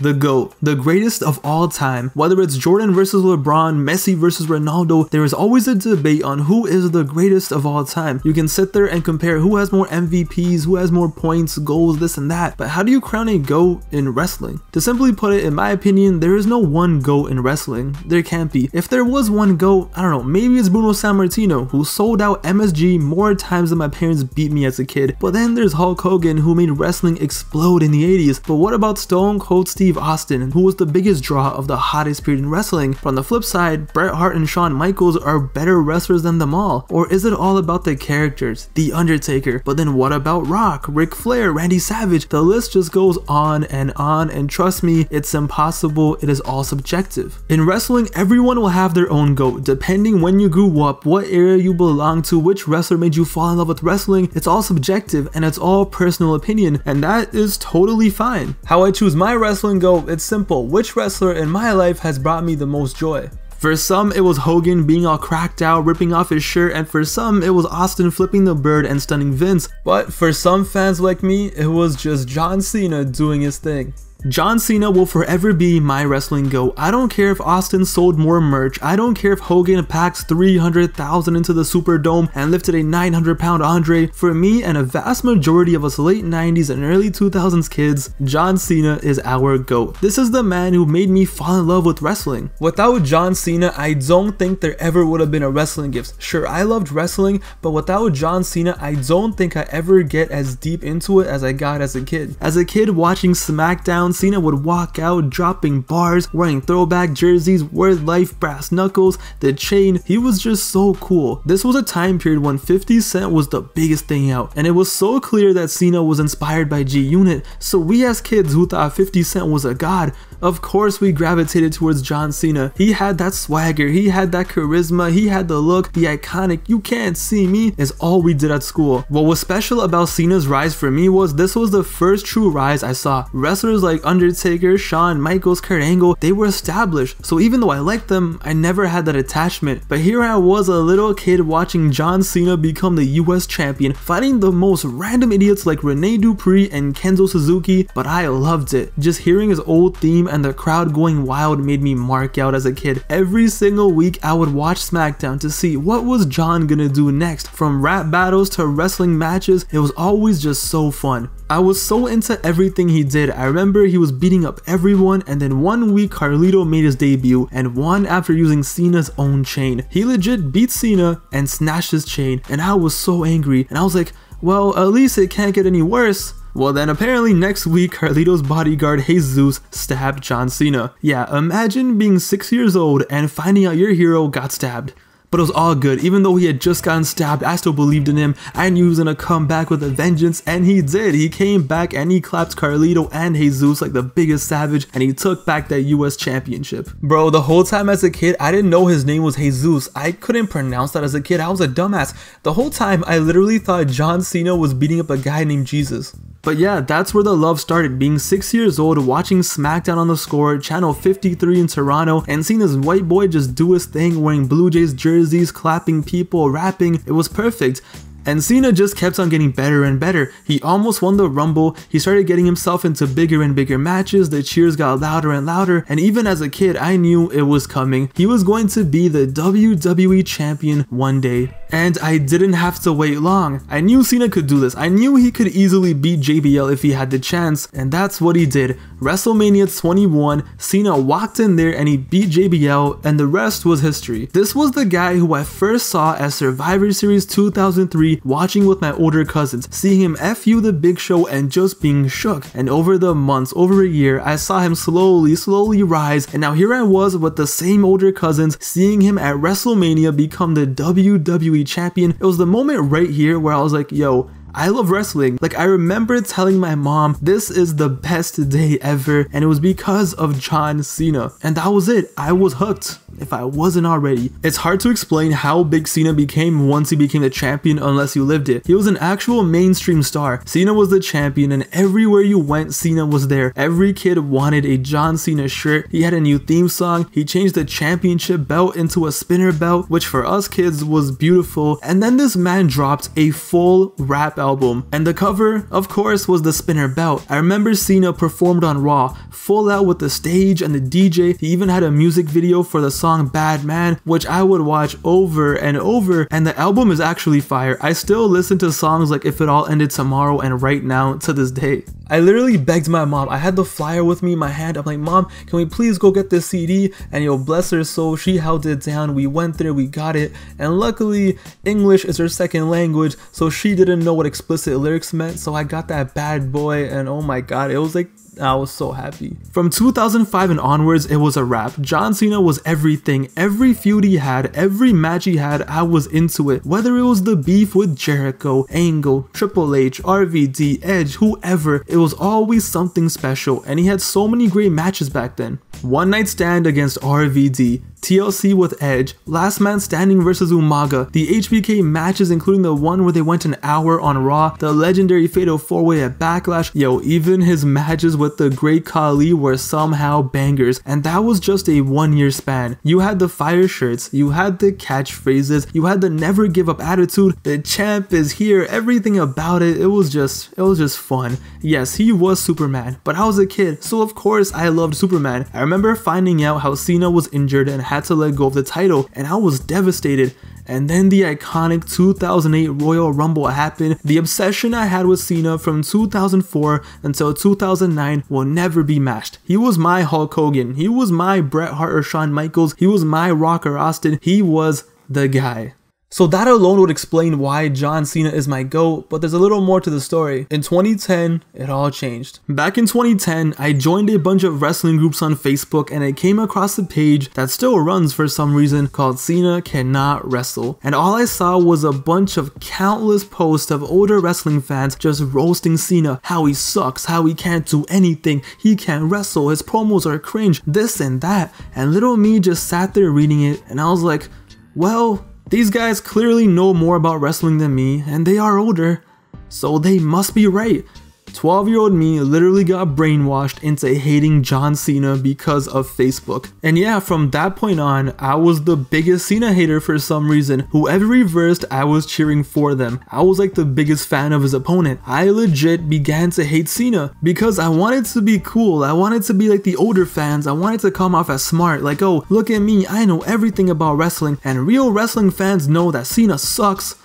The GOAT, the greatest of all time. Whether it's Jordan versus LeBron, Messi versus Ronaldo, there is always a debate on who is the greatest of all time. You can sit there and compare who has more MVPs, who has more points, goals, this and that, but how do you crown a GOAT in wrestling? To simply put it, in my opinion, there is no one GOAT in wrestling. There can't be. If there was one GOAT, I don't know, maybe it's Bruno Sammartino, who sold out MSG more times than my parents beat me as a kid. But then there's Hulk Hogan, who made wrestling explode in the 80s. But what about Stone Cold Steve Austin, who was the biggest draw of the hottest period in wrestling. But on the flip side, Bret Hart and Shawn Michaels are better wrestlers than them all. Or is it all about the characters? The Undertaker. But then what about Rock, Ric Flair, Randy Savage? The list just goes on and on and trust me, it's impossible, it is all subjective. In wrestling, everyone will have their own GOAT, depending when you grew up, what area you belong to, which wrestler made you fall in love with wrestling, it's all subjective and it's all personal opinion, and that is totally fine. How I choose my wrestling GOAT, it's simple. Which wrestler in my life has brought me the most joy? For some, it was Hogan being all cracked out, ripping off his shirt, and for some, it was Austin flipping the bird and stunning Vince. But for some fans like me, it was just John Cena doing his thing. John Cena will forever be my wrestling GOAT. I don't care if Austin sold more merch. I don't care if Hogan packs 300,000 into the Superdome and lifted a 900 pound Andre. For me and a vast majority of us late 90s and early 2000s kids, John Cena is our GOAT. This is the man who made me fall in love with wrestling. Without John Cena, I don't think there ever would have been a WrestlinGifs. Sure, I loved wrestling, but without John Cena, I don't think I ever get as deep into it as I got as a kid. As a kid watching SmackDown, Cena would walk out dropping bars, wearing throwback jerseys, word life brass knuckles, the chain. He was just so cool. This was a time period when 50 Cent was the biggest thing out, and it was so clear that Cena was inspired by G Unit. So we as kids who thought 50 Cent was a god, of course we gravitated towards John Cena. He had that swagger, he had that charisma, he had the look, the iconic you can't see me is all we did at school. What was special about Cena's rise for me was this was the first true rise I saw. Wrestlers like Undertaker, Shawn Michaels, Kurt Angle, they were established. So even though I liked them, I never had that attachment. But here I was a little kid watching John Cena become the US champion, fighting the most random idiots like Rene Dupree and Kenzo Suzuki, but I loved it. Just hearing his old theme and the crowd going wild made me mark out as a kid. Every single week I would watch SmackDown to see what was John gonna do next. From rap battles to wrestling matches, it was always just so fun. I was so into everything he did. I remember he was beating up everyone and then one week Carlito made his debut and won after using Cena's own chain. He legit beat Cena and snatched his chain and I was so angry and I was like, well, at least it can't get any worse. Well then apparently next week Carlito's bodyguard Jesus stabbed John Cena. Yeah, imagine being 6 years old and finding out your hero got stabbed. But it was all good. Even though he had just gotten stabbed, I still believed in him. I knew he was gonna come back with a vengeance, and he did. He came back and he clapped Carlito and Jesus like the biggest savage, and he took back that US championship. Bro, the whole time as a kid, I didn't know his name was Jesus. I couldn't pronounce that as a kid. I was a dumbass. The whole time, I literally thought John Cena was beating up a guy named Jesus. But yeah, that's where the love started, being 6 years old, watching SmackDown on the score, channel 53 in Toronto, and seeing this white boy just do his thing, wearing Blue Jays jerseys, clapping people, rapping, it was perfect. And Cena just kept on getting better and better. He almost won the Rumble, he started getting himself into bigger and bigger matches, the cheers got louder and louder, and even as a kid, I knew it was coming. He was going to be the WWE Champion one day. And I didn't have to wait long. I knew Cena could do this. I knew he could easily beat JBL if he had the chance, and that's what he did. WrestleMania 21, Cena walked in there and he beat JBL, and the rest was history. This was the guy who I first saw at Survivor Series 2003 watching with my older cousins, seeing him FU the big show and just being shook. And over the months, over a year, I saw him slowly, slowly rise, and now here I was with the same older cousins, seeing him at WrestleMania become the WWE champion. It was the moment right here where I was like, yo, I love wrestling. Like I remember telling my mom this is the best day ever and it was because of John Cena. And that was it. I was hooked. If I wasn't already. It's hard to explain how big Cena became once he became the champion unless you lived it. He was an actual mainstream star. Cena was the champion and everywhere you went, Cena was there. Every kid wanted a John Cena shirt. He had a new theme song. He changed the championship belt into a spinner belt, which for us kids was beautiful. And then this man dropped a full rap album. And the cover, of course, was the spinner belt. I remember Cena performed on Raw, full out with the stage and the DJ. He even had a music video for the song Bad Man, which I would watch over and over. And the album is actually fire. I still listen to songs like If It All Ended Tomorrow and Right Now to this day. I literally begged my mom. I had the flyer with me in my hand. I'm like, Mom, can we please go get this CD? And yo, bless her soul, she held it down. We went there, we got it. And luckily, English is her second language, so she didn't know what explicit lyrics meant. So I got that bad boy, and oh my god, it was like I was so happy. From 2005 and onwards, it was a wrap. John Cena was everything. Every feud he had, every match he had, I was into it. Whether it was the beef with Jericho, Angle, Triple H, RVD, Edge, whoever, it was always something special, and he had so many great matches back then. One Night Stand against RVD, TLC with Edge, Last Man Standing versus Umaga, the HBK matches including the one where they went an hour on Raw, the legendary Fatal 4-Way at Backlash, yo, even his matches with the Great Khali were somehow bangers, and that was just a one year span. You had the fire shirts, you had the catchphrases, you had the never give up attitude, the champ is here, everything about it, it was just, it was just fun. Yes, he was Superman, but I was a kid, so of course I loved Superman. I remember finding out how Cena was injured and had to let go of the title, and I was devastated. And then the iconic 2008 Royal Rumble happened. The obsession I had with Cena from 2004 until 2009 will never be matched. He was my Hulk Hogan. He was my Bret Hart or Shawn Michaels. He was my Rock or Austin. He was the guy. So that alone would explain why John Cena is my GOAT, but there's a little more to the story. In 2010, it all changed. Back in 2010, I joined a bunch of wrestling groups on Facebook and I came across a page that still runs for some reason called Cena Cannot Wrestle. And all I saw was a bunch of countless posts of older wrestling fans just roasting Cena, how he sucks, how he can't do anything, he can't wrestle, his promos are cringe, this and that. And little me just sat there reading it and I was like, well, these guys clearly know more about wrestling than me, and they are older, so they must be right. 12 year old me literally got brainwashed into hating John Cena because of Facebook. And yeah, from that point on, I was the biggest Cena hater for some reason. Whoever reversed, I was cheering for them. I was like the biggest fan of his opponent. I legit began to hate Cena because I wanted to be cool. I wanted to be like the older fans. I wanted to come off as smart. Like, oh, look at me, I know everything about wrestling. And real wrestling fans know that Cena sucks.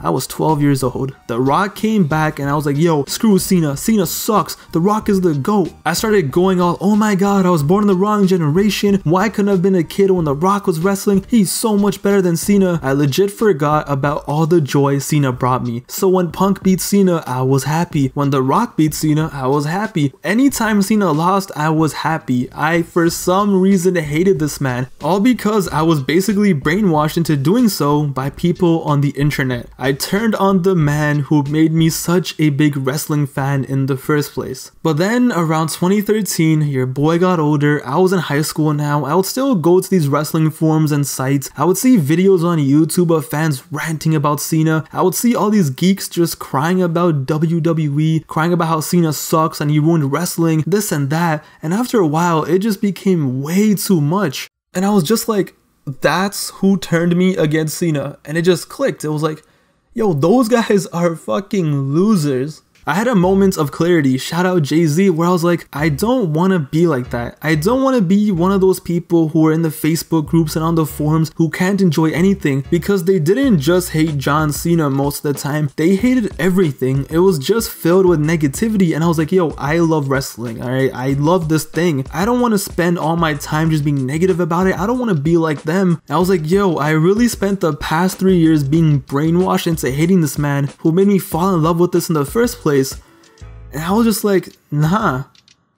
I was 12 years old. The Rock came back and I was like, yo, screw Cena. Cena sucks. The Rock is the GOAT. I started going all, oh my god, I was born in the wrong generation. Why couldn't I have been a kid when The Rock was wrestling? He's so much better than Cena. I legit forgot about all the joy Cena brought me. So when Punk beat Cena, I was happy. When The Rock beat Cena, I was happy. Anytime Cena lost, I was happy. I, for some reason, hated this man. All because I was basically brainwashed into doing so by people on the internet. I I turned on the man who made me such a big wrestling fan in the first place. But then around 2013, your boy got older, I was in high school now, I would still go to these wrestling forums and sites, I would see videos on YouTube of fans ranting about Cena, I would see all these geeks just crying about WWE, crying about how Cena sucks and he ruined wrestling, this and that, and after a while it just became way too much. And I was just like, that's who turned me against Cena. And it just clicked. It was like, Yo, those guys are fucking losers. I had a moment of clarity, shout out Jay-Z, where I was like, I don't want to be like that. I don't want to be one of those people who are in the Facebook groups and on the forums who can't enjoy anything because they didn't just hate John Cena most of the time, they hated everything. It was just filled with negativity and I was like, yo, I love wrestling, alright? I love this thing. I don't want to spend all my time just being negative about it. I don't want to be like them. I was like, yo, I really spent the past three years being brainwashed into hating this man who made me fall in love with this in the first place place. And I was just like, nah,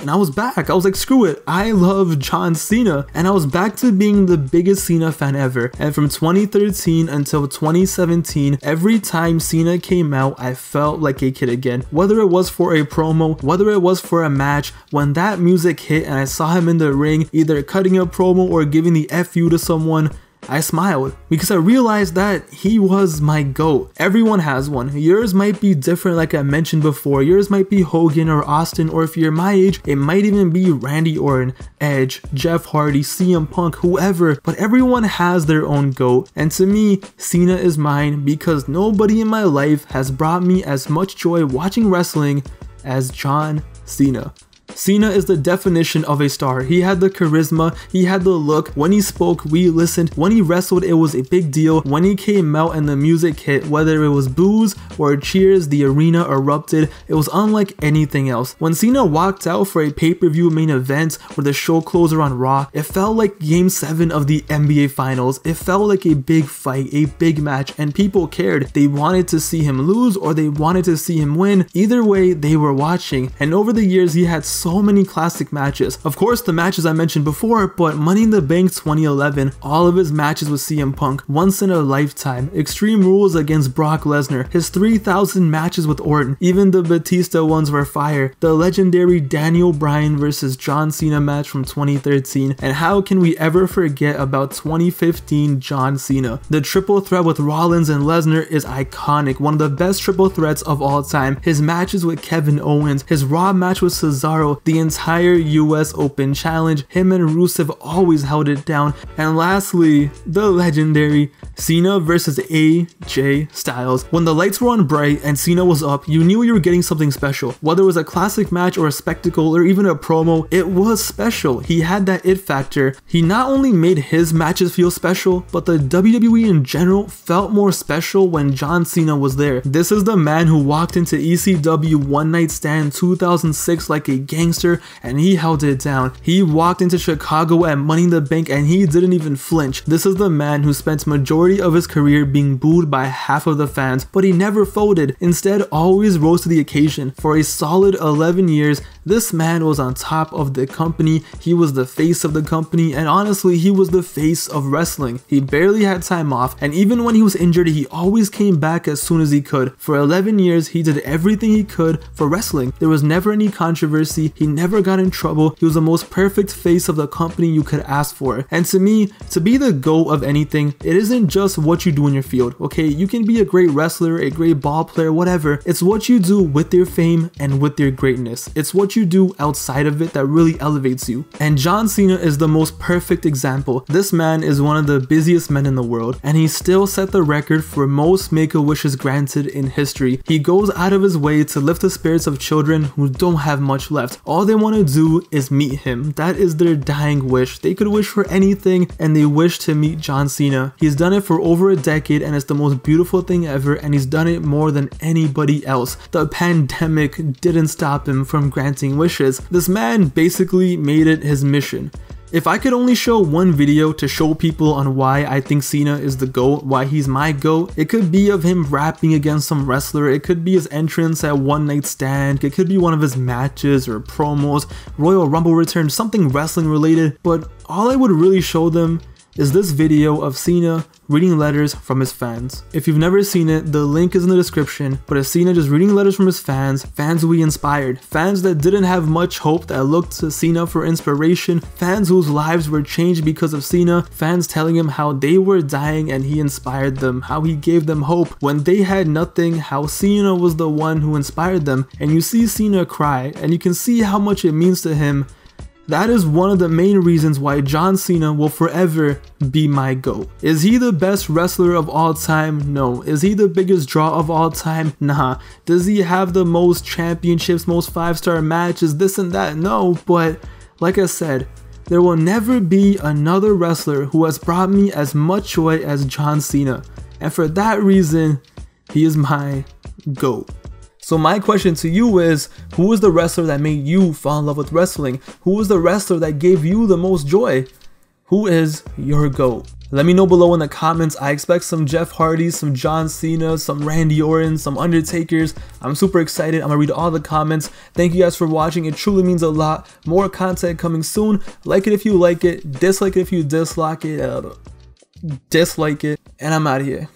And I was back. I was like, screw it. I love John Cena. And I was back to being the biggest Cena fan ever. And from 2013 until 2017, every time Cena came out, I felt like a kid again. Whether it was for a promo, whether it was for a match, when that music hit and I saw him in the ring, either cutting a promo or giving the FU to someone, I smiled because I realized that he was my GOAT. Everyone has one. Yours might be different, like I mentioned before. Yours might be Hogan or Austin, or if you're my age, it might even be Randy Orton, Edge, Jeff Hardy, CM Punk, whoever. But everyone has their own GOAT. And to me, Cena is mine because nobody in my life has brought me as much joy watching wrestling as John Cena. Cena is the definition of a star. He had the charisma, he had the look. When he spoke, we listened. When he wrestled, it was a big deal. When he came out and the music hit, whether it was boos or cheers, the arena erupted. It was unlike anything else. When Cena walked out for a pay-per-view main event or the show closer on Raw, it felt like game 7 of the NBA Finals. It felt like a big fight, a big match, and people cared. They wanted to see him lose or they wanted to see him win. Either way, they were watching. And over the years, he had so many classic matches. Of course, the matches I mentioned before, but Money in the Bank 2011, all of his matches with CM Punk, once in a lifetime, Extreme Rules against Brock Lesnar, his 3000 matches with Orton, even the Batista ones were fire, the legendary Daniel Bryan versus John Cena match from 2013, and how can we ever forget about 2015 John Cena? The triple threat with Rollins and Lesnar is iconic, one of the best triple threats of all time. His matches with Kevin Owens, his Raw match with Cesaro, the entire US Open Challenge. Him and Rusev always held it down. And lastly, the legendary Cena versus AJ Styles. When the lights were on bright and Cena was up, you knew you were getting something special. Whether it was a classic match or a spectacle or even a promo, it was special. He had that it factor. He not only made his matches feel special, but the WWE in general felt more special when John Cena was there. This is the man who walked into ECW One Night Stand 2006 like a gangster and he held it down. He walked into Chicago at Money in the Bank and he didn't even flinch. This is the man who spent majority of his career being booed by half of the fans, but he never folded. Instead, always rose to the occasion. For a solid 11 years, this man was on top of the company. He was the face of the company and honestly, he was the face of wrestling. He barely had time off and even when he was injured, he always came back as soon as he could. For 11 years, he did everything he could for wrestling. There was never any controversy. He never got in trouble. He was the most perfect face of the company you could ask for. And to me, to be the GOAT of anything, it isn't just what you do in your field, okay? You can be a great wrestler, a great ball player, whatever. It's what you do with your fame and with your greatness. It's what you do outside of it that really elevates you. And John Cena is the most perfect example. This man is one of the busiest men in the world, and he still set the record for most Make-A-Wishes granted in history. He goes out of his way to lift the spirits of children who don't have much left. All they want to do is meet him. That is their dying wish. They could wish for anything and they wish to meet John Cena. He's done it for over a decade and it's the most beautiful thing ever and he's done it more than anybody else. The pandemic didn't stop him from granting wishes. This man basically made it his mission. If I could only show one video to show people on why I think Cena is the GOAT, why he's my GOAT, it could be of him rapping against some wrestler, it could be his entrance at One Night Stand, it could be one of his matches or promos, Royal Rumble return, something wrestling related, but all I would really show them is this video of Cena reading letters from his fans. If you've never seen it, the link is in the description, but it's Cena just reading letters from his fans, fans he inspired, fans that didn't have much hope that looked to Cena for inspiration, fans whose lives were changed because of Cena, fans telling him how they were dying and he inspired them, how he gave them hope. When they had nothing, how Cena was the one who inspired them, and you see Cena cry, and you can see how much it means to him that is one of the main reasons why John Cena will forever be my GOAT. Is he the best wrestler of all time? No. Is he the biggest draw of all time? Nah. Does he have the most championships, most 5-star matches, this and that? No, but like I said, there will never be another wrestler who has brought me as much joy as John Cena. And for that reason, he is my GOAT. So my question to you is, who is the wrestler that made you fall in love with wrestling? Who is the wrestler that gave you the most joy? Who is your GOAT? Let me know below in the comments. I expect some Jeff Hardy, some John Cena, some Randy Orton, some Undertakers. I'm super excited. I'm gonna read all the comments. Thank you guys for watching. It truly means a lot. More content coming soon. Like it if you like it. Dislike it if you dislike it. Uh, dislike it. And I'm out of here.